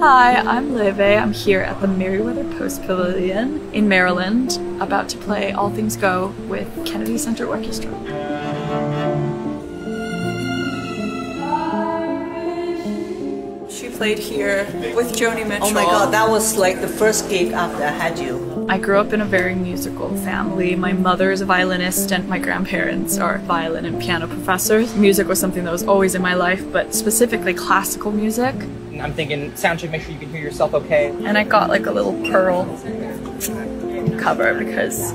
Hi, I'm Laufey. I'm here at the Merriweather Post Pavilion in Maryland, about to play All Things Go with Kennedy Center Orchestra. She played here with Joni Mitchell. Oh my god, that was like the first gig after I had you. I grew up in a very musical family. My mother is a violinist and my grandparents are violin and piano professors. Music was something that was always in my life, but specifically classical music. I'm thinking sound check, make sure you can hear yourself okay. And I got like a little pearl cover because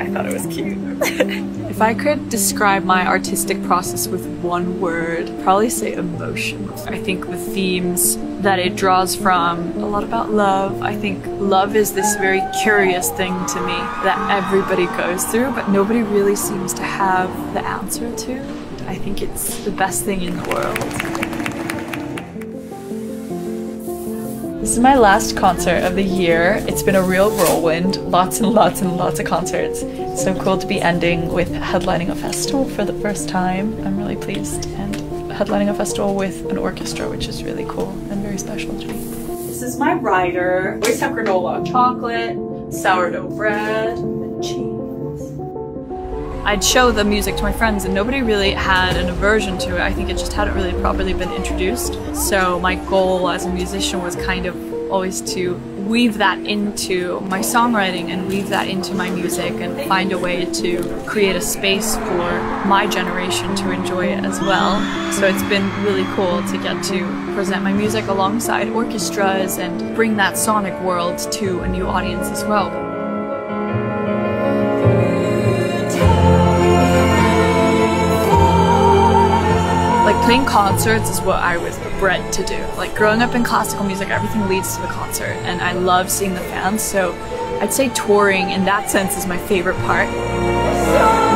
I thought it was cute. if I could describe my artistic process with one word, probably say emotion. I think the themes that it draws from a lot about love. I think love is this very curious thing to me that everybody goes through, but nobody really seems to have the answer to. I think it's the best thing in the world. This is my last concert of the year. It's been a real whirlwind, lots and lots and lots of concerts. So cool to be ending with headlining a festival for the first time. I'm really pleased and headlining a festival with an orchestra, which is really cool and very special to me. This is my rider. We have granola chocolate, sourdough bread, and cheese. I'd show the music to my friends and nobody really had an aversion to it. I think it just hadn't really properly been introduced. So my goal as a musician was kind of always to weave that into my songwriting and weave that into my music and find a way to create a space for my generation to enjoy it as well. So it's been really cool to get to present my music alongside orchestras and bring that sonic world to a new audience as well. Playing concerts is what I was bred to do. Like growing up in classical music, everything leads to the concert, and I love seeing the fans. So I'd say touring in that sense is my favorite part.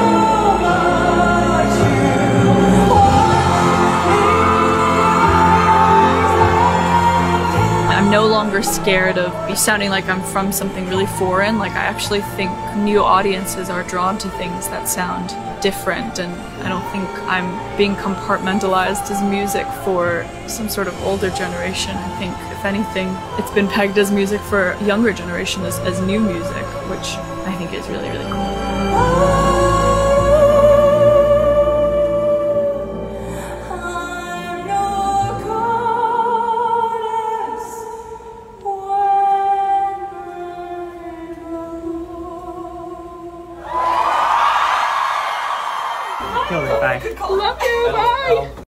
Longer scared of sounding like I'm from something really foreign. Like I actually think new audiences are drawn to things that sound different and I don't think I'm being compartmentalized as music for some sort of older generation. I think if anything it's been pegged as music for a younger generation as, as new music which I think is really really cool. killing. Bye. Love you. Bye.